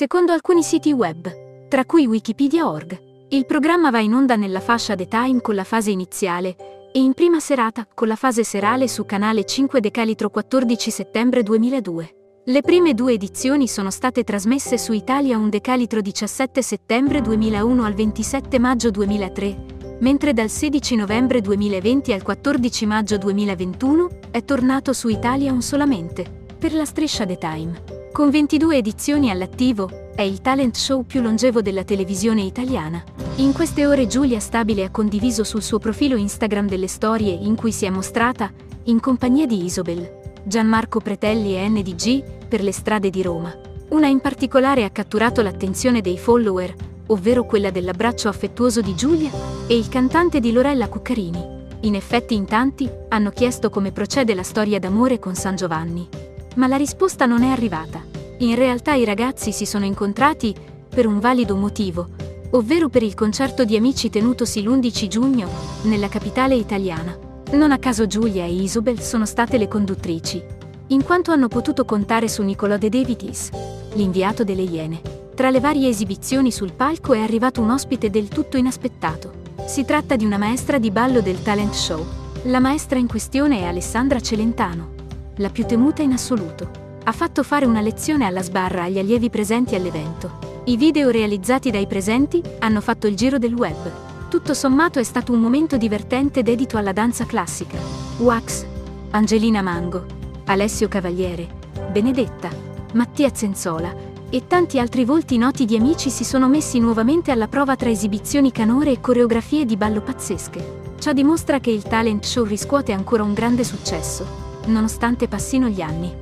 Secondo alcuni siti web, tra cui Wikipedia.org, il programma va in onda nella fascia The Time con la fase iniziale e in prima serata con la fase serale su canale 5 Decalitro 14 settembre 2002. Le prime due edizioni sono state trasmesse su Italia un decalitro 17 settembre 2001 al 27 maggio 2003, mentre dal 16 novembre 2020 al 14 maggio 2021 è tornato su Italia un solamente, per la striscia The Time. Con 22 edizioni all'attivo, è il talent show più longevo della televisione italiana. In queste ore Giulia Stabile ha condiviso sul suo profilo Instagram delle storie in cui si è mostrata, in compagnia di Isobel, Gianmarco Pretelli e NDG, per le strade di Roma. Una in particolare ha catturato l'attenzione dei follower, ovvero quella dell'abbraccio affettuoso di Giulia e il cantante di Lorella Cuccarini. In effetti in tanti hanno chiesto come procede la storia d'amore con San Giovanni. Ma la risposta non è arrivata. In realtà i ragazzi si sono incontrati per un valido motivo, ovvero per il concerto di amici tenutosi l'11 giugno nella capitale italiana. Non a caso Giulia e Isobel sono state le conduttrici, in quanto hanno potuto contare su Nicolò De Davitis, l'inviato delle Iene. Tra le varie esibizioni sul palco è arrivato un ospite del tutto inaspettato. Si tratta di una maestra di ballo del talent show. La maestra in questione è Alessandra Celentano, la più temuta in assoluto. Ha fatto fare una lezione alla sbarra agli allievi presenti all'evento. I video realizzati dai presenti hanno fatto il giro del web. Tutto sommato è stato un momento divertente dedito alla danza classica. Wax, Angelina Mango, Alessio Cavaliere, Benedetta, Mattia Zenzola e tanti altri volti noti di amici si sono messi nuovamente alla prova tra esibizioni canore e coreografie di ballo pazzesche. Ciò dimostra che il talent show riscuote ancora un grande successo, nonostante passino gli anni.